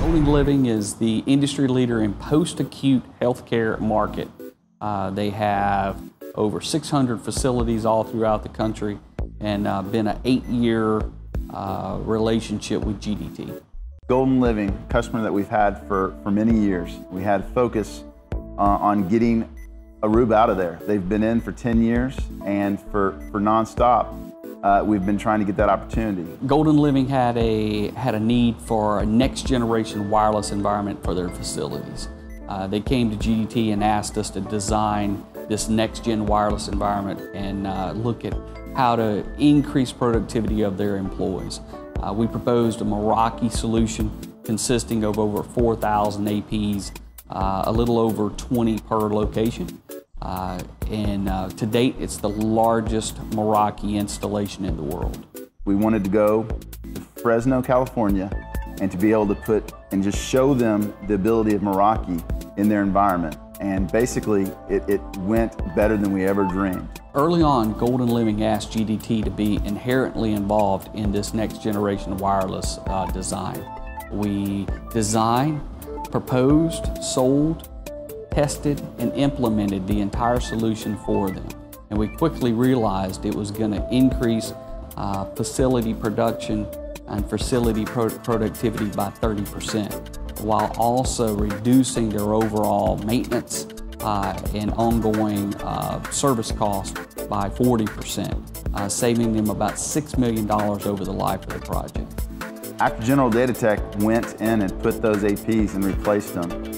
Golden Living is the industry leader in post-acute healthcare market. Uh, they have over 600 facilities all throughout the country and uh, been an eight-year uh, relationship with GDT. Golden Living, customer that we've had for, for many years. We had focus uh, on getting Aruba out of there. They've been in for 10 years and for, for nonstop, uh, we've been trying to get that opportunity. Golden Living had a, had a need for a next generation wireless environment for their facilities. Uh, they came to GDT and asked us to design this next gen wireless environment and uh, look at how to increase productivity of their employees. Uh, we proposed a Meraki solution consisting of over 4,000 APs, uh, a little over 20 per location. Uh, and uh, to date, it's the largest Meraki installation in the world. We wanted to go to Fresno, California, and to be able to put and just show them the ability of Meraki in their environment. And basically, it, it went better than we ever dreamed. Early on, Golden Living asked GDT to be inherently involved in this next generation wireless uh, design. We designed, proposed, sold, tested, and implemented the entire solution for them. And we quickly realized it was going to increase uh, facility production and facility pro productivity by 30%, while also reducing their overall maintenance uh, and ongoing uh, service cost by 40%, uh, saving them about $6 million over the life of the project. After General Data Tech went in and put those APs and replaced them,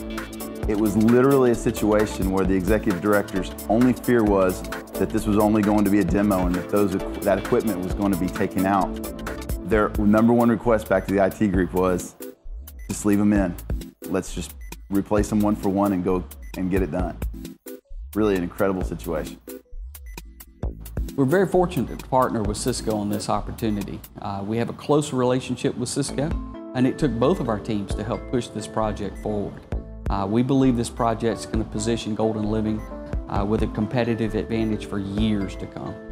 it was literally a situation where the executive director's only fear was that this was only going to be a demo and that those that equipment was going to be taken out. Their number one request back to the IT group was, just leave them in. Let's just replace them one for one and go and get it done. Really an incredible situation. We're very fortunate to partner with Cisco on this opportunity. Uh, we have a close relationship with Cisco, and it took both of our teams to help push this project forward. Uh, we believe this project is going to position Golden Living uh, with a competitive advantage for years to come.